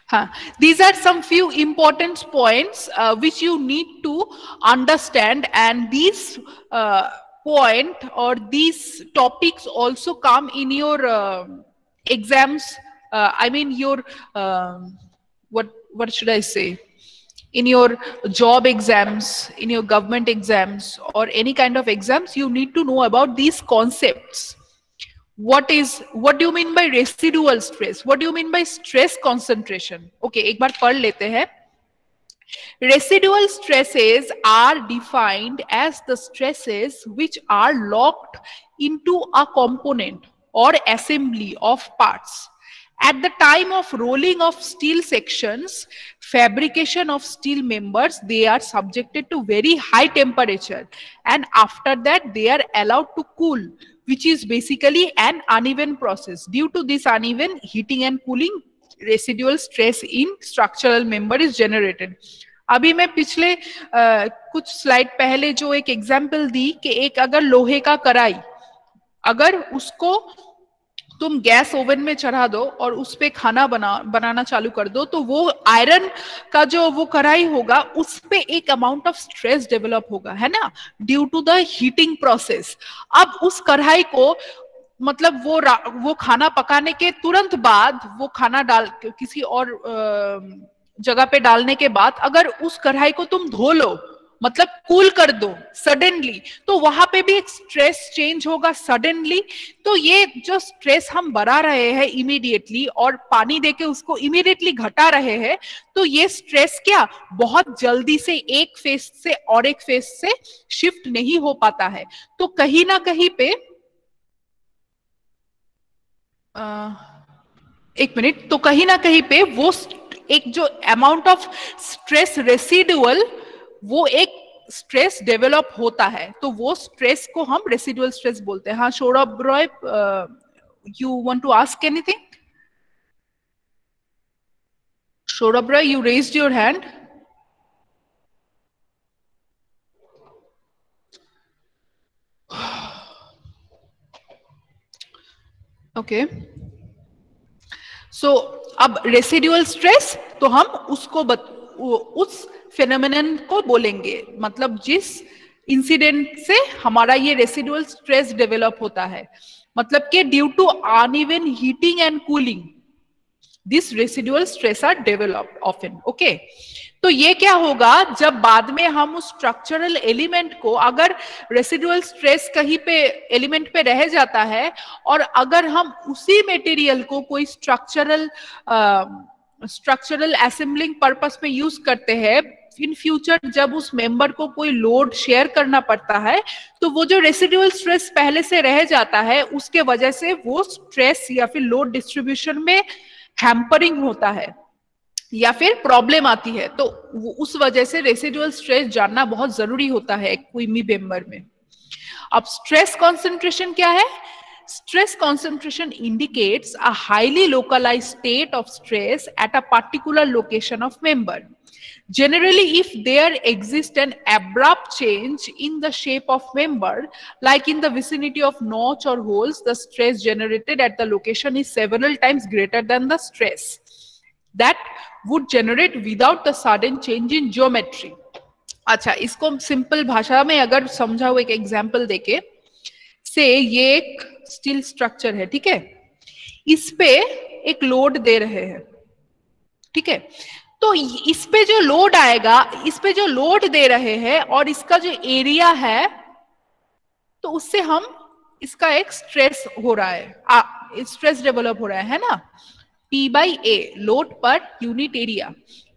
Huh. These are some few important points uh, which you need to understand and these uh, point or these topics also come in your uh, exams. Uh, I mean your, um, what, what should I say? in your job exams, in your government exams, or any kind of exams, you need to know about these concepts. What is, what do you mean by residual stress? What do you mean by stress concentration? Okay, एक बार पढ़ लेते हैं. Residual stresses are defined as the stresses which are locked into a component or assembly of parts at the time of rolling of steel sections, fabrication of steel members, they are subjected to very high temperature. And after that, they are allowed to cool, which is basically an uneven process. Due to this uneven heating and cooling, residual stress in structural member is generated. अभी मैं पिछले आ, कुछ slide पहले जो एक example दी कि एक अगर लोहे का कढ़ाई अगर उसको तुम गैस ओवन में चढ़ा दो और उस पर खाना बना, बनाना चालू कर दो तो वो आयरन का जो वो कढ़ाई होगा, उस पर एक अमाउंट ऑफ़ स्ट्रेस डेवलप होगा, है ना? Due to the heating process अब उस कढ़ाई को मतलब वो वो खाना पकाने के तुरंत बाद, वो खाना डाल, किसी और जगह पे डालने के बाद, अगर उस कढ़ाई को तुम धो लो मतलब कूल कर दो सडनली तो वहाँ पे भी एक स्ट्रेस चेंज होगा सडनली तो ये जो स्ट्रेस हम बढ़ा रहे हैं इमीडिएटली और पानी देके उसको इमीडिएटली घटा रहे हैं तो ये स्ट्रेस क्या बहुत जल्दी से एक फेस से और एक फेस से शिफ्ट नहीं हो पाता है। तो कहीं ना कहीं पे आ, एक मिनट तो कहीं ना कहीं पे वो एक जो अमाउंट ऑफ़ स्ट्रेस रेसिडुअल वो एक स्ट्रेस डेवलप होता है तो वो स्ट्रेस को हम रेसिडुअल स्ट्रेस बोलते हैं। हाँ Saurabh Roy you want to ask anything Saurabh Roy you raised your hand okay so अब रेसिडुअल स्ट्रेस तो हम उसको उस फेनोमिन को बोलेंगे। मतलब जिस इंसिडेंट से हमारा ये रेसिडुअल स्ट्रेस डेवलप होता है। मतलब कि due to uneven heating and cooling this residual stress are develop often okay तो ये क्या होगा, जब बाद में हम उस स्ट्रक्चरल एलिमेंट को, अगर रेसिडुअल स्ट्रेस कहीं पे एलिमेंट पे रह जाता है, और अगर हम उसी मटेरियल को, कोई स्ट्रक्चरल स्ट्रक्चरल असेंबलिंग पर्पस में यूज़ करते हैं इन फ्यूचर जब उस मेंबर को कोई लोड शेयर करना पड़ता है तो वो जो रेसिडुअल स्ट्रेस पहले से रह जाता है, उसके वजह से वो स्ट्रेस या फिर लोड डिस्ट्रीब्यूशन में हैम्परिंग होता है, या फिर प्रॉब्लम आती है तो उस वजह से रेसिडुअल स्ट्रेस जानना बहुत ज़रूरी होता है कोई मेंबर में। अब स्ट्रेस कॉन्सेंट्रेशन क्या है? Stress concentration indicates a highly localized state of stress at a particular location of member. Generally, if there exists an abrupt change in the shape of member, like in the vicinity of notch or holes, the stress generated at the location is several times greater than the stress that would generate without the sudden change in geometry अच्छा इसको simple भाषा में अगर समझाओ एक example देके से ये एक स्टील स्ट्रक्चर है ठीक है? इस पे एक लोड दे रहे हैं ठीक है? तो इस पे जो लोड आएगा इस पे जो लोड दे रहे हैं और इसका जो एरिया है तो उससे हम इसका एक स्ट्रेस हो रहा है आ, स्ट्रेस डेवलप हो रहा है, है ना? P by A load per unit area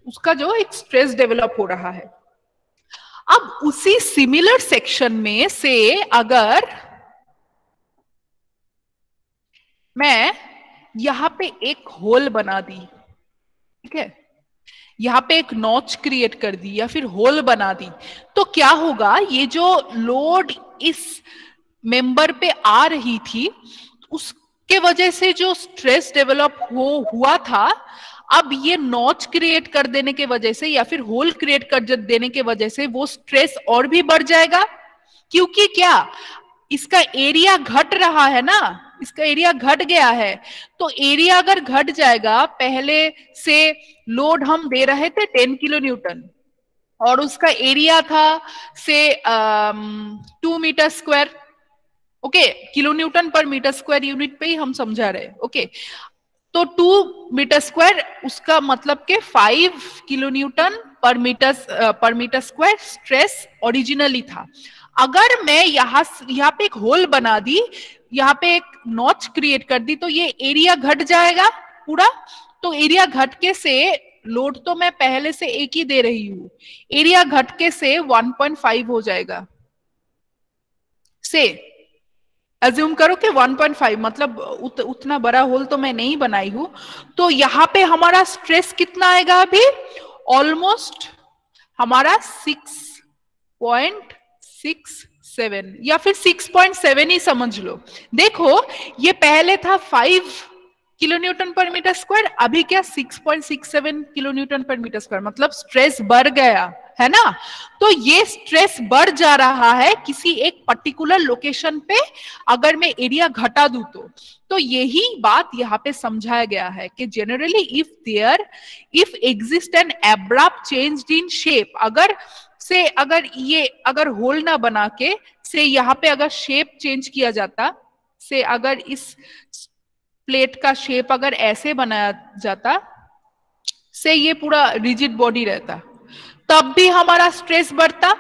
उसका जो एक स्ट्रेस डेवलप हो रहा है। अब उसी सिमिलर सेक्शन में से अगर मैं यहाँ पे एक होल बना दी, ठीक है? यहाँ पे एक नॉच क्रिएट कर दी या फिर होल बना दी तो क्या होगा? ये जो लोड इस मेंबर पे आ रही थी, उसके वजह से जो स्ट्रेस डेवलप हो, हुआ था, अब ये नॉच क्रिएट कर देने के वजह से या फिर होल क्रिएट कर देने के वजह से वो स्ट्रेस और भी बढ़ जाएगा? क्योंकि क्या? इसका एरिया घट रहा है ना? इसका एरिया घट गया है। तो एरिया अगर घट जाएगा, पहले से लोड हम दे रहे थे टेन किलो न्यूटन। और उसका एरिया था, से two metre square okay kilo newton per metre square unit पे ही हम समझा रहे ओके okay. तो टू मीटर स्क्वायर उसका मतलब के five kilo newton per metre per metre square stress originally था। अगर मैं यहाँ यहाँ पे एक होल बना दी यहाँ पे एक नॉच क्रिएट कर दी तो ये एरिया घट जाएगा पूरा। तो एरिया घट के से लोड तो मैं पहले से एक ही दे रही हूँ। एरिया घट के से 1.5 हो जाएगा। से अज्यूम करो कि 1.5 मतलब उत, उतना बड़ा होल तो मैं नहीं बनाई हूँ। तो यहाँ पे हमारा स्ट्रेस कितना आएगा अभी? ऑलमोस्ट हमारा 6.6 सेवन या फिर सिक्स पॉइंट सेवन ही समझ लो। देखो, ये पहले था five kilo newton per metre square, अभी क्या 6.67 kilo newton per metre square? मतलब स्ट्रेस बढ़ गया, है ना? तो ये स्ट्रेस बढ़ जा रहा है किसी एक पर्टिकुलर लोकेशन पे, अगर मैं एरिया घटा दू तो। तो यही बात यहाँ पे समझाया गया है कि generally if there if exist an abrupt change in shape अगर से अगर ये अगर होल ना बना के, से यहाँ पे अगर शेप चेंज किया जाता, से अगर इस प्लेट का शेप अगर ऐसे बनाया जाता, से ये पूरा रिजिड बॉडी रहता। तब भी हमारा स्ट्रेस बढ़ता।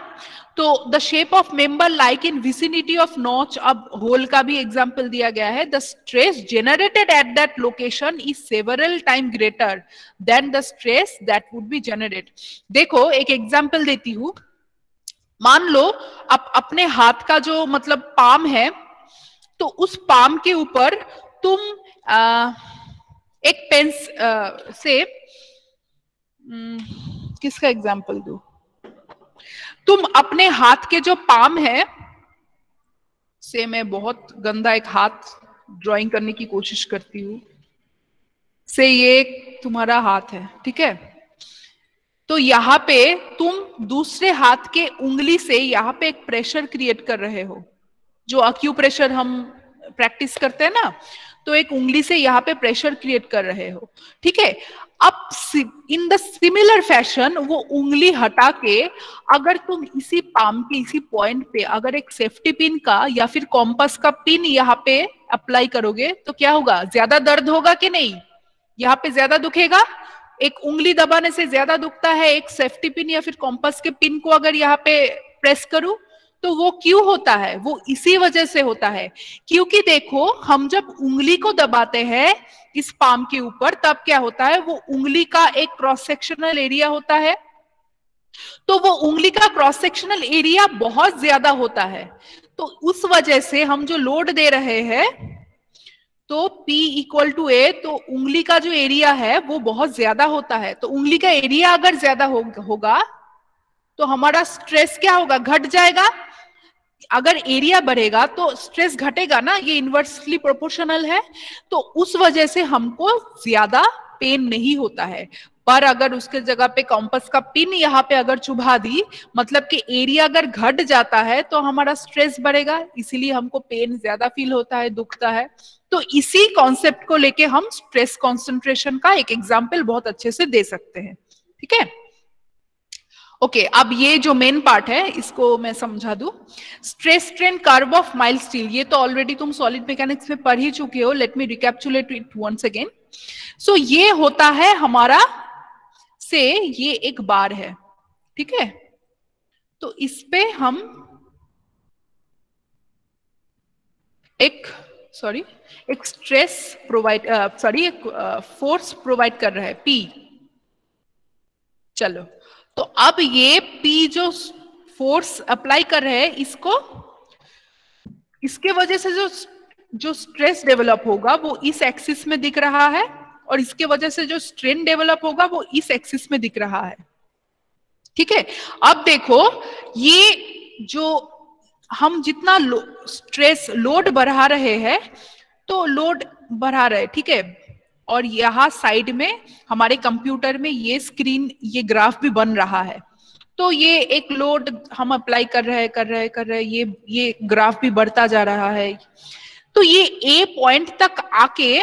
तो the shape of member like in vicinity of notch, अब होल का भी एग्ज़ाम्पल दिया गया है। The stress generated at that location is several time greater than the stress that would be generate देखो, एक एग्ज़ाम्पल देती हूँ। मान लो आप अपने हाथ का जो मतलब पाम है तो उस पाम के ऊपर तुम एक पेन से किसका एग्ज़ाम्पल दू? तुम अपने हाथ के जो पाम है, से मैं बहुत गंदा एक हाथ ड्राइंग करने की कोशिश करती हूँ, से ये तुम्हारा हाथ है, ठीक है? तो यहाँ पे तुम दूसरे हाथ के उंगली से यहाँ पे एक प्रेशर क्रिएट कर रहे हो, जो अक्यू प्रेशर हम प्रैक्टिस करते हैं ना तो एक उंगली से यहाँ पे प्रेशर क्रिएट कर रहे हो। ठीक है? अब इन द सिमिलर फ़ैशन वो उंगली हटा के अगर तुम इसी पाम के इसी पॉइंट पे अगर एक सेफ्टी पिन का या फिर कॉम्पस का पिन यहाँ पे अप्लाई करोगे तो क्या होगा? ज़्यादा दर्द होगा कि नहीं? यहाँ पे ज़्यादा दुखेगा? एक उंगली दबाने से ज़्यादा दुखता है, एक सेफ्टी पिन या फिर कॉम्पस के पिन को अगर यहाँ पे प्रेस करूँ तो वो क्यों होता है? वो इसी वजह से होता है। क्योंकि देखो हम जब उंगली को दबाते हैं इस पाम के ऊपर तब क्या होता है? वो उंगली का एक क्रॉस सेक्शनल एरिया होता है। तो वो उंगली का क्रॉस सेक्शनल एरिया बहुत ज़्यादा होता है। तो उस वजह से हम जो लोड दे रहे हैं तो P इक्वल टू ए तो उंगली का जो एरिया है वो बहुत ज़्यादा होता है। तो उंगली का एरिया अगर ज़्यादा हो, होगा तो हमारा स्ट्रेस क्या होगा? घट जाएगा। अगर एरिया बढ़ेगा तो स्ट्रेस घटेगा ना, ये इनवर्सली प्रोपोर्शनल है तो उस वजह से हमको ज़्यादा पेन नहीं होता है। पर अगर उसके जगह पे कॉम्पस का पिन यहाँ पे अगर चुभा दी मतलब कि एरिया अगर घट जाता है तो हमारा स्ट्रेस बढ़ेगा, इसीलिए हमको पेन ज़्यादा फील होता है, दुखता है। तो इसी कॉन्सेप्ट को लेके हम स्ट्रेस कॉन्सेंट्रेशन का एक एग्ज़ाम्पल बहुत अच्छे से दे सकते हैं। ठीक है? ओके okay, अब ये जो मेन पार्ट है इसको मैं समझा दू। Stress strain curve of mild steel ये तो ऑलरेडी तुम सॉलिड मैकेनिक्स में पढ़ ही चुके हो। Let me recapitulate it once again so ये होता है हमारा से ये एक बार है। ठीक है? तो इस पे हम एक सॉरी एक स्ट्रेस प्रोवाइड सॉरी एक फोर्स प्रोवाइड कर रहा है। पी चलो। तो अब ये पी जो फोर्स अप्लाई कर रहे हैं इसको इसके वजह से जो जो स्ट्रेस डेवलप होगा वो इस एक्सिस में दिख रहा है और इसके वजह से जो स्ट्रेन डेवलप होगा वो इस एक्सिस में दिख रहा है। ठीक है? अब देखो ये जो हम जितना लो, स्ट्रेस लोड बढ़ा रहे हैं तो लोड बढ़ा रहे ठीक है? और यहाँ साइड में, हमारे कंप्यूटर में ये स्क्रीन, ये ग्राफ भी बन रहा है। तो ये एक लोड हम अप्लाई कर रहे कर रहे कर रहे ये ये ग्राफ भी बढ़ता जा रहा है। तो ये ए पॉइंट तक आके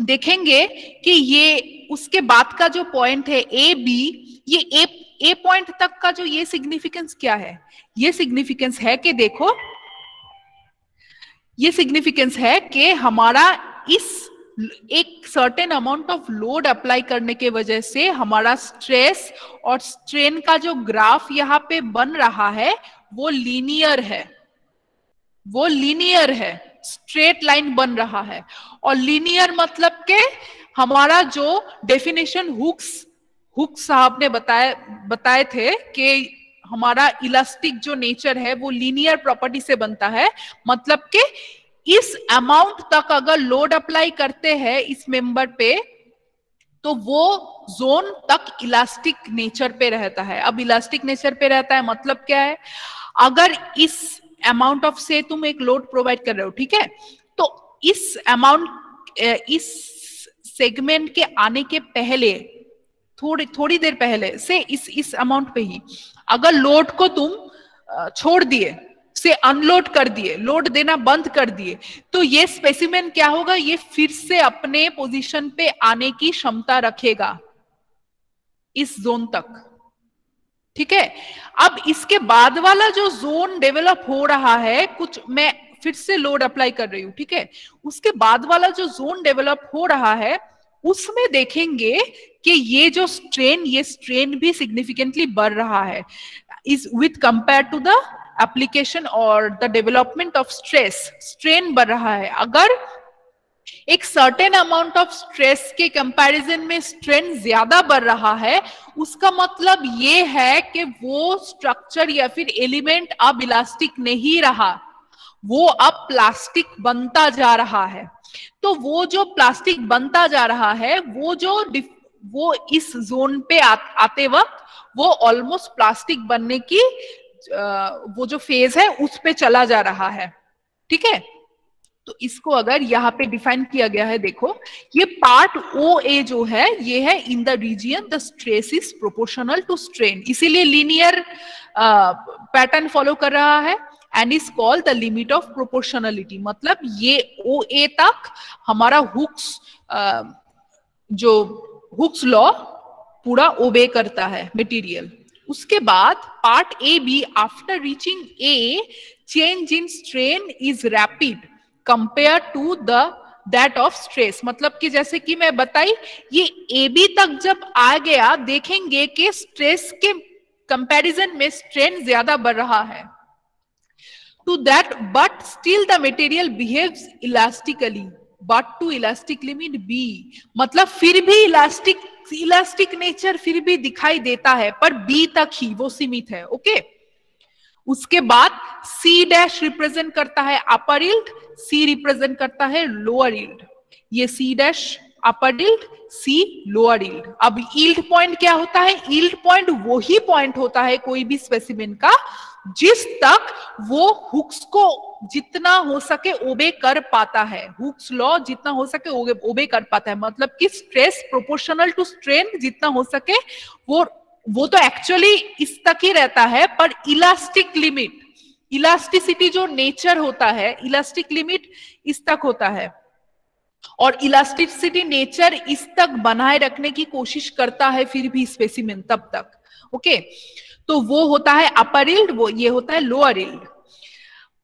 देखेंगे कि ये, उसके बाद का जो पॉइंट है ए बी ये ए ए पॉइंट तक का जो ये सिग्निफिकेंस क्या है? ये सिग्निफिकेंस है कि देखो, ये सिग्निफिकेंस है कि हमारा इस एक certain amount of load apply करने के वजह से हमारा स्ट्रेस और स्ट्रेन का जो ग्राफ यहाँ पे बन रहा है, वो लीनियर है। वो लीनियर है। स्ट्रेट लाइन बन रहा है। और लीनियर मतलब के हमारा जो डेफिनेशन हुक्स हुक्स साहब ने बताए बताए थे कि हमारा इलास्टिक जो नेचर है, वो लीनियर प्रॉपर्टी से बनता है। मतलब के इस अमाउंट तक अगर लोड अप्लाई करते हैं इस मेंबर पे तो वो जोन तक इलास्टिक नेचर पे रहता है। अब इलास्टिक नेचर पे रहता है मतलब क्या है? अगर इस अमाउंट ऑफ़ से तुम एक लोड प्रोवाइड कर रहे हो, ठीक है? तो इस अमाउंट इस सेगमेंट के आने के पहले, थोड़ी थोड़ी देर पहले से इस इस अमाउंट पे ही, अगर लोड को तुम छोड़ दिए से अनलोड कर दिए लोड देना बंद कर दिए। तो ये स्पेसिमेन क्या होगा? ये फिर से अपने पोजीशन पे आने की क्षमता रखेगा। इस जोन तक। ठीक है? अब इसके बाद वाला जो जोन डेवलप हो रहा है, कुछ मैं फिर से लोड अप्लाई कर रही हूँ, ठीक है? उसके बाद वाला जो जोन डेवलप हो रहा है, उसमें देखेंगे कि ये जो स्ट्रेन ये स्ट्रेन भी सिग्निफिकेंटली बढ़ रहा है। Is with compare to the application और the development of stress strain बढ़ रहा है। अगर एक सर्टेन अमाउंट ऑफ़ स्ट्रेस के कंपैरिजन में स्ट्रेन ज़्यादा बढ़ रहा है उसका मतलब ये है कि वो स्ट्रक्चर या फिर एलिमेंट अब इलास्टिक नहीं रहा। वो अब प्लास्टिक बनता जा रहा है। तो वो जो प्लास्टिक बनता जा रहा है वो जो वो इस जोन पे आ, आते वक्त वो ऑलमोस्ट प्लास्टिक बनने की वो जो फ़ेज़ है, उस पे चला जा रहा है। ठीक है? तो इसको अगर यहाँ पे डिफाइन किया गया है, देखो, ये पार्ट ओ ए जो है, ये है in the region the stress is proportional to strain इसीलिए लीनियर पैटर्न फॉलो कर रहा है and is called the limit of proportionality मतलब ये ओ ए तक हमारा हुक्स जो हुक्स लॉ पूरा ओबे करता है मटेरियल उसके बाद part A B after reaching A change in strain is rapid compare to the that of stress मतलब कि जैसे कि मैं बताई, ये ए बी तक जब आ गया, देखेंगे कि स्ट्रेस के कंपैरिजन में स्ट्रेन ज़्यादा बढ़ रहा है। To that but still the material behaves elastically but to elastic limit B मतलब फिर भी इलास्टिक इलास्टिक नेचर फिर भी दिखाई देता है, पर बी तक ही वो सीमित है ओके उसके बाद सी डैश रिप्रेजेंट करता है अपर इल्ड सी रिप्रेजेंट करता है लोअर इल्ड ये C dash upper yield C lower yield अब ईल्ड पॉइंट क्या होता है? ईल्ड पॉइंट वही पॉइंट होता है कोई भी स्पेसिमेन का, जिस तक वो हुक्स को जितना हो सके ओबे कर पाता है। हुक्स लॉ जितना हो सके ओबे कर पाता है। मतलब कि स्ट्रेस प्रोपोर्शनल टू स्ट्रेन जितना हो सके, वो वो तो एक्चुअली इस तक ही रहता है, पर इलास्टिक लिमिट इलास्टिसिटी जो नेचर होता है इलास्टिक लिमिट इस तक होता है। और इलास्टिसिटी नेचर इस तक बनाए रखने की कोशिश करता है फिर भी स्पेसिमेन तब तक ओके तो वो होता है अपर इल्ड वो ये होता है lower yield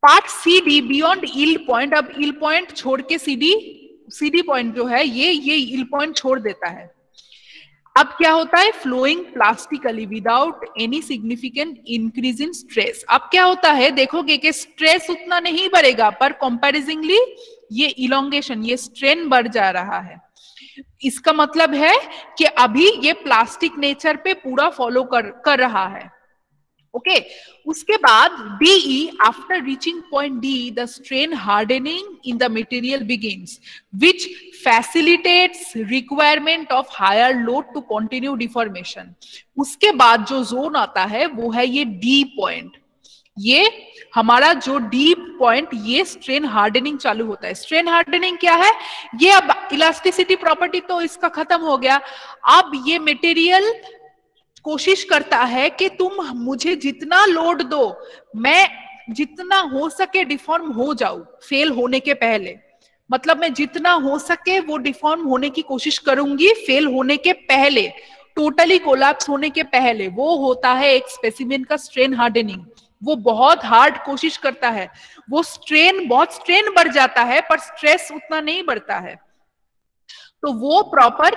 part C D beyond yield point अब इल्ड पॉइंट छोड़ के C D C D point जो है, ये ये इल पॉइंट छोड़ देता है। अब क्या होता है? Flowing plastically without any significant increase in stress अब क्या होता है? देखोगे कि स्ट्रेस उतना नहीं बढ़ेगा, पर कंपैरिजनली ये इलोंगेशन ये स्ट्रेन बढ़ जा रहा है। इसका मतलब है कि अभी ये प्लास्टिक नेचर पे पूरा फॉलो कर कर रहा है। Okay okay. उसके बाद D E after reaching point D the strain hardening in the material begins which facilitates requirement of higher load to continue deformation उसके बाद जो जोन आता है, वो है ये डी पॉइंट ये हमारा जो डीप पॉइंट ये स्ट्रेन हार्डनिंग चालू होता है। स्ट्रेन हार्डनिंग क्या है? ये अब इलास्टिसिटी प्रॉपर्टी तो इसका खत्म हो गया। अब ये मटेरियल कोशिश करता है कि तुम मुझे जितना लोड दो, मैं जितना हो सके डिफॉर्म हो जाऊँ फेल होने के पहले। मतलब मैं जितना हो सके वो डिफॉर्म होने की कोशिश करूँगी फेल होने के पहले। टोटली कोलैप्स होने के पहले। वो होता है एक स्पेसिमेन का स्ट्रेन हार्डनिंग वो बहुत हार्ड कोशिश करता है। वो स्ट्रेन बहुत स्ट्रेन बढ़ जाता है पर स्ट्रेस उतना नहीं बढ़ता है। तो वो proper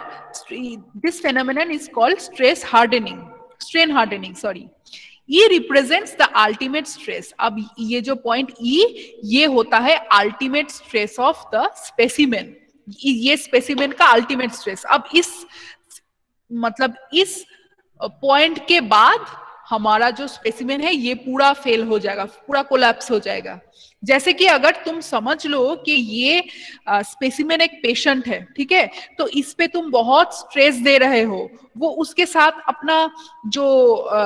this phenomenon is called stress hardening strain hardening sorry E represents the ultimate stress अब ये जो पॉइंट ई e, ये होता है ultimate stress of the specimen ये स्पेसिमेन का अल्टीमेट स्ट्रेस अब इस मतलब इस पॉइंट के बाद हमारा जो स्पेसिमेन है ये पूरा फेल हो जाएगा पूरा कोलैप्स हो जाएगा। जैसे कि अगर तुम समझ लो कि ये स्पेसिमेन एक पेशेंट है ठीक है? तो इस पे तुम बहुत स्ट्रेस दे रहे हो। वो उसके साथ अपना जो आ,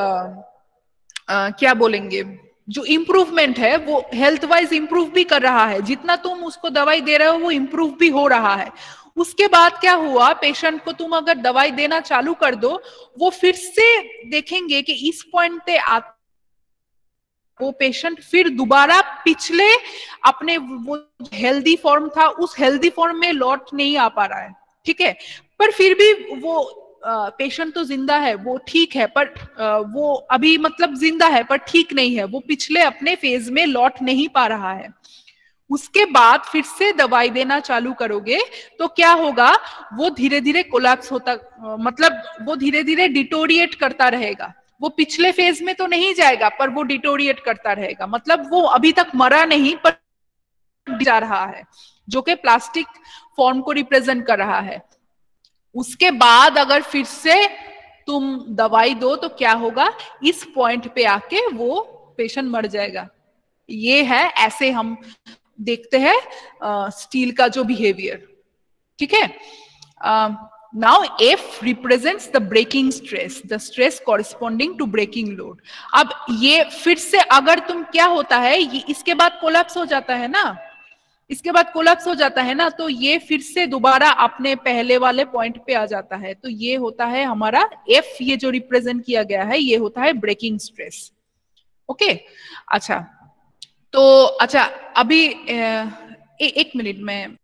आ, क्या बोलेंगे जो इम्प्रूवमेंट है वो हेल्थ वाइज इम्प्रूव भी कर रहा है। जितना तुम उसको दवाई दे रहे हो वो इम्प्रूव भी हो रहा है। उसके बाद क्या हुआ? पेशेंट को तुम अगर दवाई देना चालू कर दो, वो फिर से देखेंगे कि इस पॉइंट पे आ वो पेशेंट फिर दोबारा पिछले अपने वो हेल्दी फॉर्म था, उस हेल्दी फॉर्म में लौट नहीं आ पा रहा है। ठीक है? पर फिर भी वो पेशेंट तो ज़िंदा है, वो ठीक है, पर वो अभी मतलब ज़िंदा है, पर ठीक नहीं है, वो पिछले अपने फ़ेज़ में लौट नहीं पा रहा है। उसके बाद फिर से दवाई देना चालू करोगे तो क्या होगा? वो धीरे धीरे कोलैप्स होता मतलब वो धीरे धीरे डिटोरिएट करता रहेगा। वो पिछले फ़ेज़ में तो नहीं जाएगा, पर वो डिटोरिएट करता रहेगा। मतलब वो अभी तक मरा नहीं, पर जा रहा है, जो कि प्लास्टिक फॉर्म को रिप्रेजेंट कर रहा है। उसके बाद अगर फिर से तुम दवाई दो तो क्या होगा? इस पॉइंट पे आके वो पेशेंट मर जाएगा। ये है, ऐसे हम देखते हैं स्टील uh, का जो बिहेवियर ठीक है? Now F represents the breaking stress the stress corresponding to breaking load अब ये फिर से अगर तुम क्या होता है ये इसके बाद कोलैप्स हो जाता है ना? इसके बाद कोलैप्स हो जाता है ना तो ये फिर से दोबारा अपने पहले वाले पॉइंट पे आ जाता है। तो ये होता है हमारा एफ़ ये जो रिप्रेजेंट किया गया है ये होता है ब्रेकिंग स्ट्रेस ओके अच्छा तो अच्छा अभी ए, एक मिनट में